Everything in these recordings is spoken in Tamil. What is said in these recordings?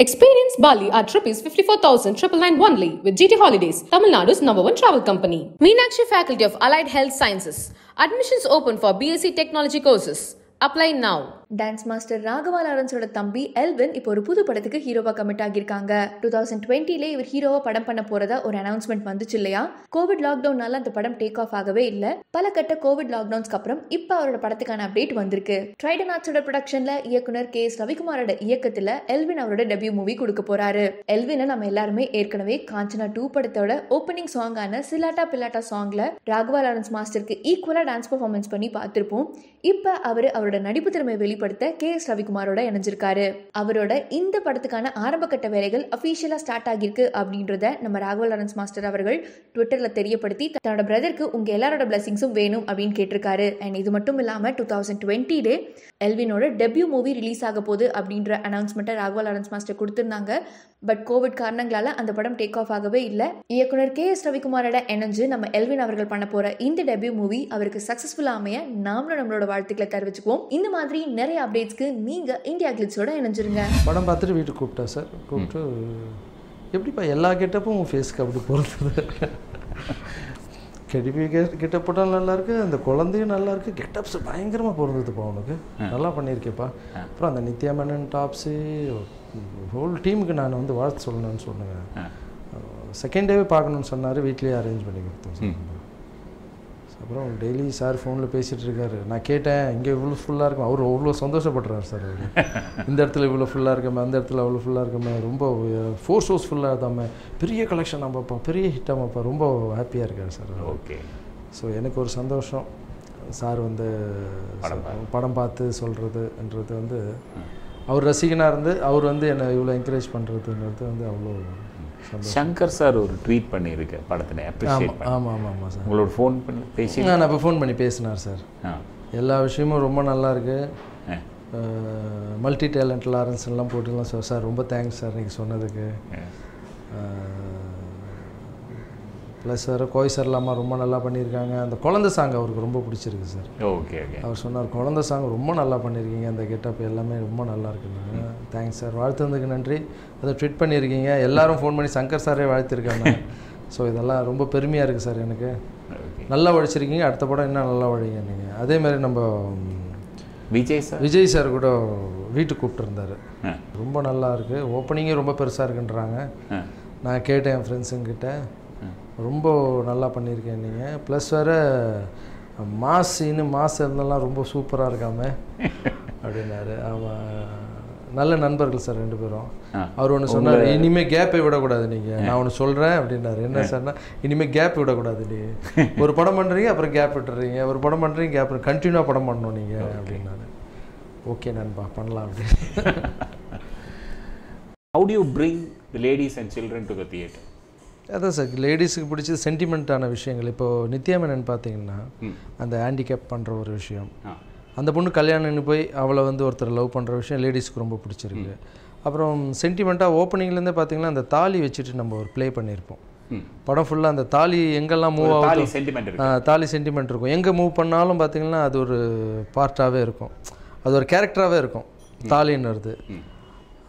Experience Bali at rupees 54,991 only with GT Holidays, Tamil Nadu's number one travel company. Meenakshi Faculty of Allied Health Sciences. Admissions open for BSc Technology courses. Apply now. Dance master Raghava லாரன்ஸோட தம்பி எல்வின் இப்போ ஒரு புது படத்துக்கு ஹீரோவா கமிட் ஆகியிருக்காங்க. டூ தௌசண்ட் டுவெண்ட்டில இவர் ஹீரோவா படம் பண்ண போறதா ஒரு அனௌன்ஸ்மெண்ட் வந்துச்சு இல்லையா? கோவிட் லாக்டவுனால அந்த படம் டேக் ஆஃப் ஆகவே இல்லை. பல கட்ட கோவிட் லாக்டவுன்ஸ்க்கு அப்புறம் இப்போ அவரோட படத்துக்கான அப்டேட் வந்திருக்கு. ட்ரைடன் ஆர்ட்ஸோட ப்ரொடக்ஷன்ல இயக்குனர் கே. எஸ் ரவிக்குமாரோட இயக்கத்துல எல்வின் அவரோட டெபியூ மூவி கொடுக்க போறாரு. எல்வினை நம்ம எல்லாருமே ஏற்கனவே காஞ்சனா டூ படத்தோட ஓப்பனிங் சாங்கான சிலாட்டா பில்லாட்டா சாங்ல ராகவா லாரன்ஸ் மாஸ்டருக்கு ஈக்குவலா டான்ஸ் பர்ஃபார்மன்ஸ் பண்ணி பார்த்திருப்போம். இப்போ அவர் அவரோட நடிப்பு திறமை வெளிப்படுத்த கே எஸ் ரவிக்குமாரோட இணைஞ்சிருக்காரு. அவரோட இந்த படத்துக்கான ஆரம்பகட்ட வேலைகள் அஃபீஷியலாக ஸ்டார்ட் ஆகியிருக்கு அப்படின்றத நம்ம ராகவ லாரன்ஸ் மாஸ்டர் அவர்கள் ட்விட்டரில் தெரியப்படுத்தி தன்னோட பிரதருக்கு உங்கள் எல்லாரோட பிளஸிங்ஸும் வேணும் அப்படின்னு கேட்டிருக்காரு. அண்ட் இது மட்டும் இல்லாமல் டூ தௌசண்ட் டுவெண்ட்டிலே எல்வினோட டெபியூ மூவி ரிலீஸ் ஆக போகுது அப்படின்ற அனௌன்ஸ்மெண்ட்டை ராகவ லாரன்ஸ் மாஸ்டர் கொடுத்திருந்தாங்க. பட் கோவிட் காரணங்களால அந்த படம் டேக் ஆஃப் ஆகவே இல்லை. இயக்குனர் கே எஸ் ரவிக்குமாரோட இணைஞ்சு நம்ம எல்வின் அவர்கள் பண்ண போற இந்த டெபியூ மூவி அவருக்கு சக்சஸ்ஃபுல்லாக அமைய நாமளும் நம்மளோட வாழ்த்துக்களை தெரிவிச்சுக்குவோம். இந்த மாதிரி நிறைய அப்டேட்ஸ்க்கு நீங்க இந்தியா கிளிட்ஸோட இணைஞ்சிருங்க. படம் பார்த்துட்டு வீட்டுக்கு கூப்பிட்டா சார். கூப்பிட்டு எப்படிப்பா எல்லா கெட்டப்பும் உன் ஃபேஸ்க்கு அப்படி பொறுத்தது கெடிபி கெட்ட போட்டாலும் நல்லா இருக்கு அந்த குழந்தையும் நல்லா இருக்கு. கெட்டப்ஸ் பயங்கரமாக பொருந்ததுப்பா உனக்கு. நல்லா பண்ணியிருக்கேப்பா. அப்புறம் அந்த நித்யா மேனன் டாப்ஸு ஹோல் டீமுக்கு நான் வந்து வாழ்த்து சொல்லணும்னு சொன்னேன். செகண்ட் டேவே பார்க்கணுன்னு சொன்னார் வீட்லேயே அரேஞ்ச் பண்ணி கொடுத்தோம் சார். அப்புறம் டெய்லி சார் ஃபோனில் பேசிகிட்டு இருக்காரு. நான் கேட்டேன் இங்கே இவ்வளோ ஃபுல்லாக இருக்கும் அவர் அவ்வளோ சந்தோஷப்படுறாரு சார் அவர். இந்த இடத்துல இவ்வளோ ஃபுல்லாக இருக்கமே அந்த இடத்துல அவ்வளோ ஃபுல்லாக இருக்கமே ரொம்ப ஃபோர் ஷோஸ் ஃபுல்லாக இருக்காம பெரிய கலெக்ஷன் ஆமாப்பா பெரிய ஹிட் ஆமாப்பா ரொம்ப ஹாப்பியாக இருக்கார் சார் ஓகே. ஸோ எனக்கு ஒரு சந்தோஷம். சார் வந்து படம் பார்த்து சொல்கிறதுன்றது வந்து அவர் ரசிகனாக இருந்து அவர் வந்து என்னை இவ்வளோ என்கரேஜ் பண்ணுறதுன்றது வந்து அவ்வளோ சங்கர் சார் ஒரு ட்வீட் பண்ணியிருக்க படத்தில் அப்ரிஷியேட் ஆமாம் ஆமாம் ஆமாம் சார். உங்களோட ஃபோன் பண்ணி பேசி நான் இப்போ ஃபோன் பண்ணி பேசினார் சார். எல்லா விஷயமும் ரொம்ப நல்லா இருக்கு. ஆ. மல்டி டேலண்ட் லாரன்ஸ் எல்லாம் போட்டுலாம் சார். சார் ரொம்ப தேங்க்ஸ் சார் நீங்கள் சொன்னதுக்கு. ப்ளஸ் வேறு கோய் சர்லாமா ரொம்ப நல்லா பண்ணியிருக்காங்க. அந்த குழந்தை சாங் அவருக்கு ரொம்ப பிடிச்சிருக்கு சார் ஓகே ஓகே அவர் சொன்னார் குழந்தை சாங் ரொம்ப நல்லா பண்ணியிருக்கீங்க. அந்த கெட்டப் எல்லாமே ரொம்ப நல்லா இருக்குன்னு. தேங்க்ஸ் சார் வாழ்த்துனதுக்கு நன்றி. அதை ட்வீட் பண்ணியிருக்கீங்க. எல்லாரும் ஃபோன் பண்ணி சங்கர் சாரே வாழ்த்திருக்காங்க. ஸோ இதெல்லாம் ரொம்ப பெருமையாக இருக்குது சார் எனக்கு. நல்லா உழைச்சிருக்கீங்க அடுத்த படம் இன்னும் நல்லா உழைங்க நீங்கள் அதே மாதிரி நம்ம விஜய் சார் விஜய் சார் கூட வீட்டுக்கு கூப்பிட்டுருந்தாரு. ரொம்ப நல்லா இருக்குது ஓப்பனிங்கே ரொம்ப பெருசாக இருக்குன்றாங்க. நான் கேட்டேன் என் ஃப்ரெண்ட்ஸுங்கிட்ட ரொம்ப நல்லா பண்ணியிருக்கேன் நீங்கள் ப்ளஸ் வேறு மாஸ் சீனு மாஸ் இருந்தெல்லாம் ரொம்ப சூப்பராக இருக்காம. அப்படின்னாரு. அவன் நல்ல நண்பர்கள் சார் ரெண்டு பேரும். அவர் ஒன்று சொன்னார் இனிமே கேப்பை விடக்கூடாது நீங்கள் நான் ஒன்று சொல்கிறேன் அப்படின்னாரு. என்ன சார்னா இனிமேல் கேப் விடக்கூடாது நீ. ஒரு படம் பண்ணுறீங்க அப்புறம் கேப் விட்டுறீங்க. ஒரு படம் பண்ணுறீங்க கேப் கண்டினியூவாக படம் பண்ணணும் நீங்கள் அப்படின்னாரு. ஓகே நண்பா பண்ணலாம். அப்படின்னு how do you bring the ladies and children to the theatre அதான் சார் லேடிஸுக்கு பிடிச்சது சென்டிமெண்ட்டான விஷயங்கள். இப்போது நித்யாமேனன் பார்த்தீங்கன்னா அந்த ஹேண்டிகேப் பண்ணுற ஒரு விஷயம். அந்த பொண்ணு கல்யாணம்னு போய் அவளை வந்து ஒருத்தர் லவ் பண்ணுற விஷயம் லேடிஸ்க்கு ரொம்ப பிடிச்சிருக்கு. அப்புறம் சென்டிமெண்ட்டாக ஓப்பனிங்லேருந்தே பார்த்தீங்கன்னா அந்த தாலி வச்சுட்டு நம்ம ஒரு ப்ளே பண்ணியிருப்போம். படம் ஃபுல்லாக அந்த தாலி எங்கெல்லாம் மூவ் தாலி ஆகுது சென்டிமெண்ட் ஆ, இருக்கு. தாலி சென்டிமெண்ட் இருக்கும். எங்கே மூவ் பண்ணாலும் பார்த்தீங்கன்னா அது ஒரு பார்ட்டாகவே இருக்கும். அது ஒரு கேரக்டராகவே இருக்கும். தாலின்னுறது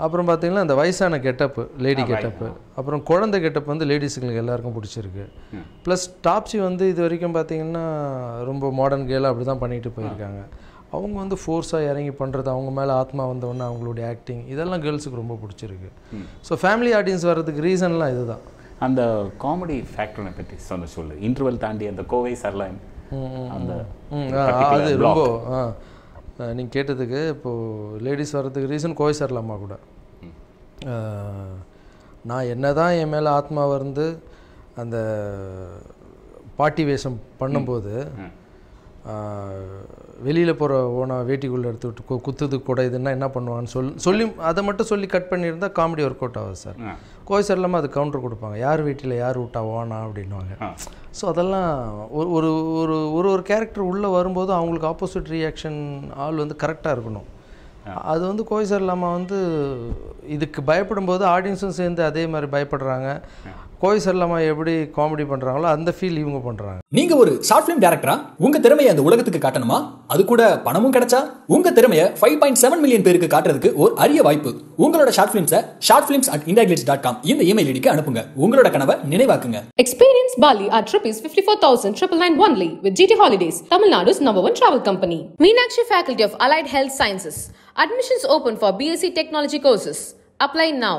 அப்புறம் பார்த்தீங்கன்னா அந்த வயசான கெட்டப்பு லேடி கெட்டப்பு அப்புறம் குழந்தை கெட்டப் வந்து லேடிஸுங்களுக்கு எல்லாருக்கும் பிடிச்சிருக்கு. ப்ளஸ் டாப்ஸி வந்து இது வரைக்கும் பார்த்தீங்கன்னா ரொம்ப மாடர்ன் கேலாக அப்படி தான் பண்ணிட்டு போயிருக்காங்க. அவங்க வந்து ஃபோர்ஸாக இறங்கி பண்ணுறது அவங்க மேலே ஆத்மா வந்தவொடனே அவங்களுடைய ஆக்டிங் இதெல்லாம் கேர்ள்ஸுக்கு ரொம்ப பிடிச்சிருக்கு. ஸோ ஃபேமிலி ஆடியன்ஸ் வர்றதுக்கு ரீசன்லாம் இதுதான். அந்த காமெடி ஃபேக்டரை பற்றி சொன்ன சொல்லு. இன்டர்வல் தாண்டி அந்த கோவை சர்லைன் அந்த அது ரொம்ப நீங்கள் கேட்டதுக்கு இப்போது லேடிஸ் வர்றதுக்கு ரீசன் கோவை சரலாமா கூட. நான் என்ன தான் என் மேலே ஆத்மா வந்து அந்த பாட்டி வேஷம் பண்ணும்போது வெளியில் போகிற ஓனா வேட்டிக்குள்ளே எடுத்து விட்டு கு- குத்துது கூட இதுன்னா என்ன பண்ணுவான்னு சொல் சொல்லி அதை மட்டும் சொல்லி கட் பண்ணியிருந்தா காமெடி ஒர்க் அவுட் ஆகுது சார். ஆ. கோவை சரலாமா அது கவுண்டர் கொடுப்பாங்க. யார் வீட்டில் யார் விட்டா ஓனா அப்படின்வாங்க. ஸோ அதெல்லாம் ஒரு ஒரு ஒரு ஒரு ஒரு கேரக்டர் உள்ளே வரும்போது அவங்களுக்கு ஆப்போசிட் ரியாக்ஷன் ஆள் வந்து கரெக்டாக இருக்கணும். அது வந்து கோய் சார் இல்லாமல் வந்து இதுக்கு பயப்படும்போது ஆடியன்ஸும் சேர்ந்து அதே மாதிரி பயப்படுறாங்க. கோவை செல்லம்மா எப்படி காமெடி பண்ணுறாங்களோ அந்த ஃபீல் இவங்க பண்ணுறாங்க நீங்க ஒரு ஷார்ட் ஃபிலிம் டேரக்டரா உங்க திறமையை அந்த உலகத்துக்கு காட்டணுமா அது கூட பணமும் கிடைச்சா உங்க திறமையை ஃபைவ் பாயிண்ட் செவன் மில்லியன் பேருக்கு காட்டுறதுக்கு ஒரு அரிய வாய்ப்பு உங்களோட short ஃபிலிம்ஸை short films at India dot com இந்த இமெயில் ஐடிக்கு அனுப்புங்க உங்களோட கனவை நினைவாக்குங்க Experience Bali at rupees 54,999 only with GT Holidays, Tamil Nadu's number one travel company. Meenakshi Faculty of Allied Health Sciences. Admissions open for BSc Technology courses. Apply now.